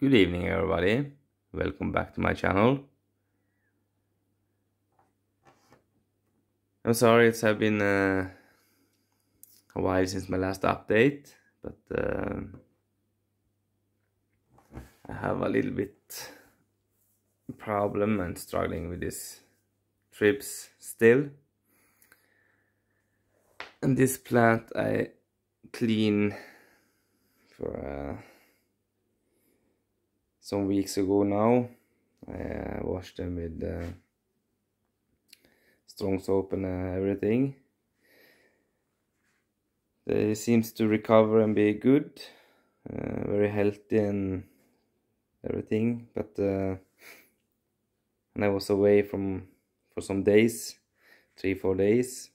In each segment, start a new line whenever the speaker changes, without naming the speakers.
Good evening everybody, welcome back to my channel. I'm sorry it's have been uh, a while since my last update, but uh, I have a little bit problem and struggling with these thrips still. And this plant I clean for uh, some weeks ago now. I uh, washed them with uh, strong soap and uh, everything. They seems to recover and be good, very healthy and everything. But and I was away from for some days, three four days.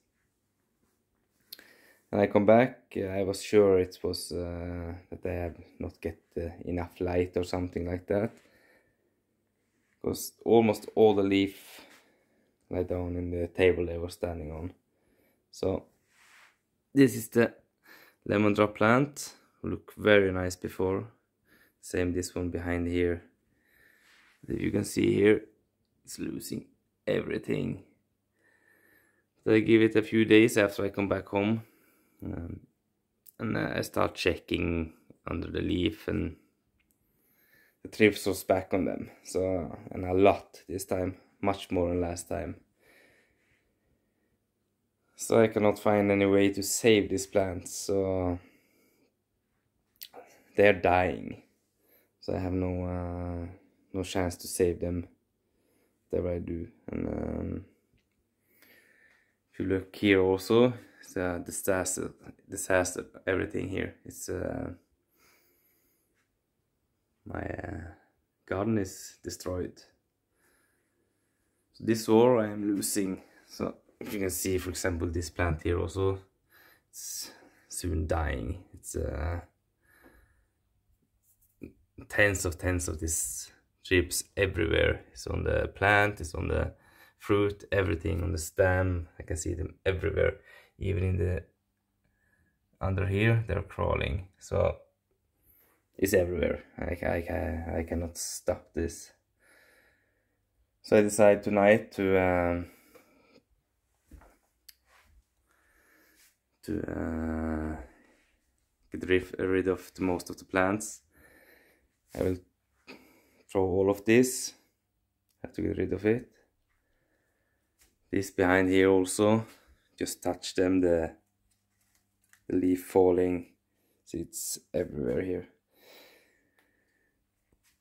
And I come back, I was sure it was uh, that I have not get uh, enough light or something like that. Because almost all the leaf lay down in the table they were standing on. So this is the lemon drop plant. Look very nice before. Same this one behind here. If you can see here, it's losing everything. So I give it a few days after I come back home um, and I start checking under the leaf and the thrips was back on them. So, and a lot this time, much more than last time. So I cannot find any way to save these plants, so they're dying. So I have no uh, no chance to save them. Whatever I do, and um, if you look here also, it's a disaster disaster everything here. It's uh, my uh, garden is destroyed. So this war I am losing. So if you can see for example this plant here also it's soon dying. It's uh, tens of tens of these thrips everywhere. It's on the plant it's on the fruit everything on the stem. I can see them everywhere even in the under here they're crawling. So it's everywhere. I, I, I cannot stop this. So I decided tonight to um, to uh, get rid of the most of the plants. I will throw all of this. Have to get rid of it. This behind here also just touch them the, the leaf falling. See it's everywhere here.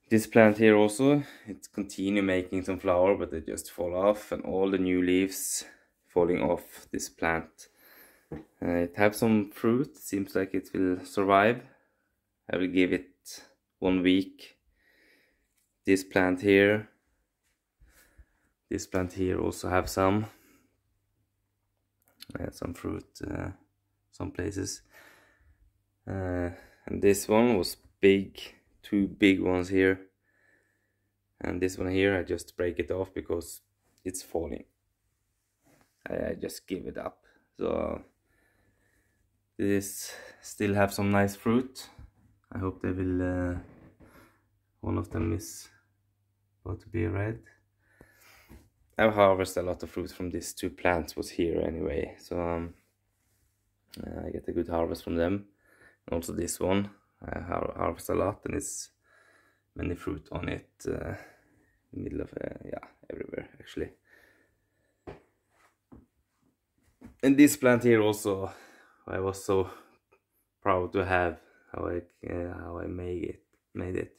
This plant here also it continue making some flower but they just fall off and all the new leaves falling off this plant. Uh, it have some fruit seems like it will survive. I will give it one week. This plant here this plant here also have some I had some fruit uh, some places. Uh, and this one was big two big ones here. And this one here I just break it off because it's falling. I, I just give it up. So this still have some nice fruit. I hope they will uh, one of them is about to be red I've harvested a lot of fruit from these two plants was here anyway so um, I get a good harvest from them. Also this one I har harvest a lot and it's many fruit on it uh, middle of uh, yeah everywhere actually. And this plant here also I was so proud to have how I uh, how I made it made it.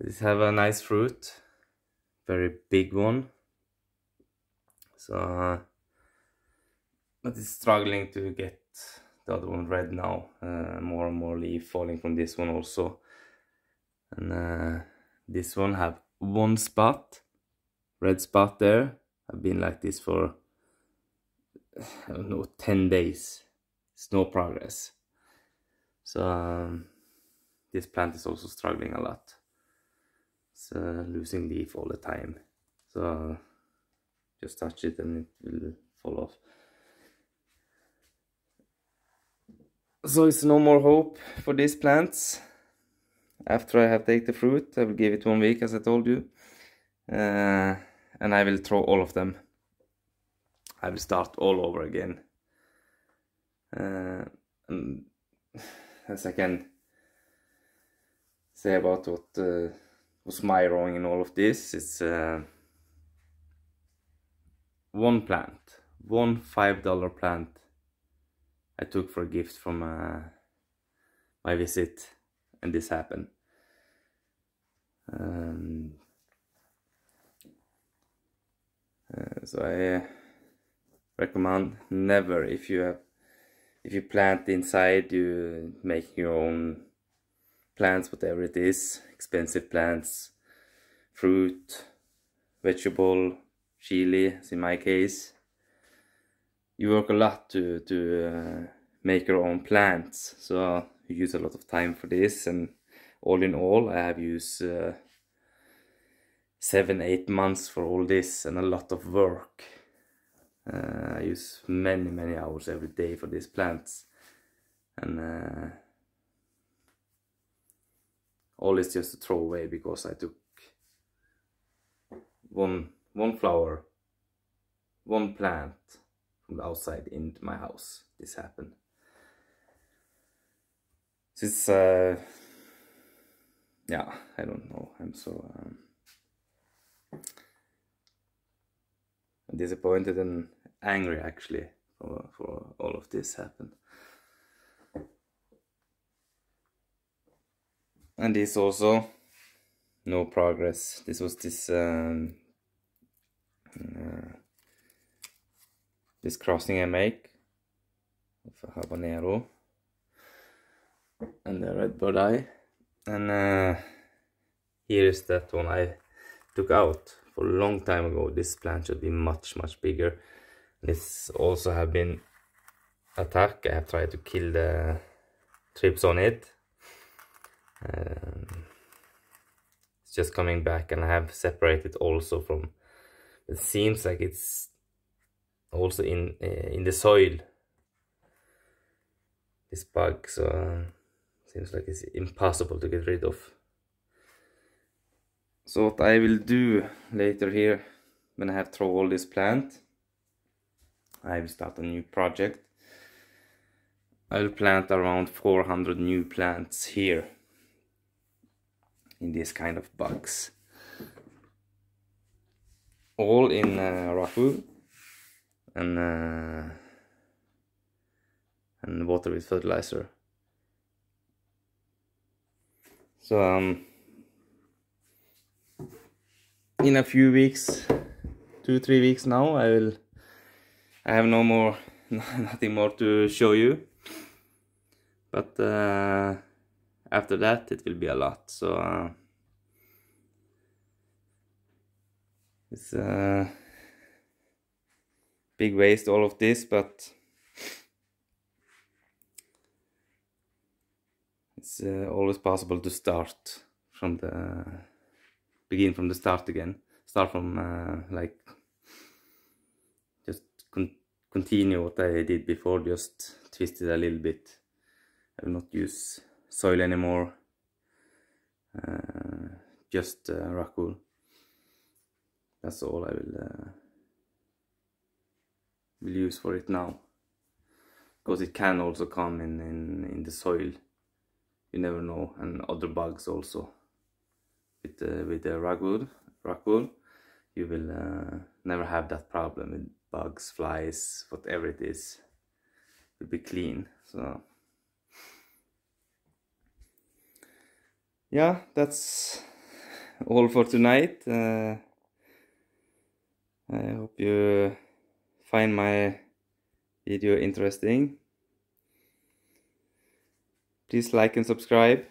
It have a nice fruit very big one so but it's struggling to get the other one red now. Uh, more and more leaf falling from this one also. And uh, this one have one spot red spot there. I've been like this for I don't know 10 days. It's no progress. So um, this plant is also struggling a lot. It's uh, losing leaf all the time. So just touch it and it will fall off. So it's no more hope for these plants. After I have taken the fruit I will give it one week as I told you. Uh, and I will throw all of them. I will start all over again. Uh, as I can say about what uh, was my wrong in all of this it's uh, one plant one five dollar plant I took for a gift from uh, my visit and this happened. Um, uh, so I uh, recommend never if you have if you plant inside you make your own plants whatever it is expensive plants fruit vegetable chili in my case. You work a lot to to uh, make your own plants so you use a lot of time for this and all in all I have used uh, seven eight months for all this and a lot of work. Uh, I use many many hours every day for these plants. And uh, all is just to throw away because I took one one flower one plant from the outside into my house this happened since uh, yeah I don't know I'm so um, disappointed and angry actually for, for all of this happened. And this also no progress. This was this um, uh, this crossing I make of a habanero and the red bird eye. And uh, here is that one I took out for a long time ago. This plant should be much much bigger. This also have been attacked I have tried to kill the thrips on it. Um, it's just coming back and I have separated also from it seems like it's also in uh, in the soil. This bug so uh, seems like it's impossible to get rid of. So what I will do later here when I have throw all this plant I will start a new project. I will plant around 400 new plants here in this kind of box all in uh, rockwool and uh, and water with fertilizer. So um in a few weeks two three weeks now I will I have no more nothing more to show you. But uh, after that it will be a lot. So uh, it's a uh, big waste all of this but it's uh, always possible to start from the begin from the start again. Start from uh, like just con continue what I did before just twist it a little bit. I will not use soil anymore. Uh, just uh, rock wool that's all I will uh, will use for it now. Because it can also come in, in, in the soil. You never know. And other bugs also. With uh, with the ragwood rockwool you will uh, never have that problem with bugs flies whatever it is. Will be clean. So yeah that's all for tonight. Uh, I hope you find my video interesting. Please like and subscribe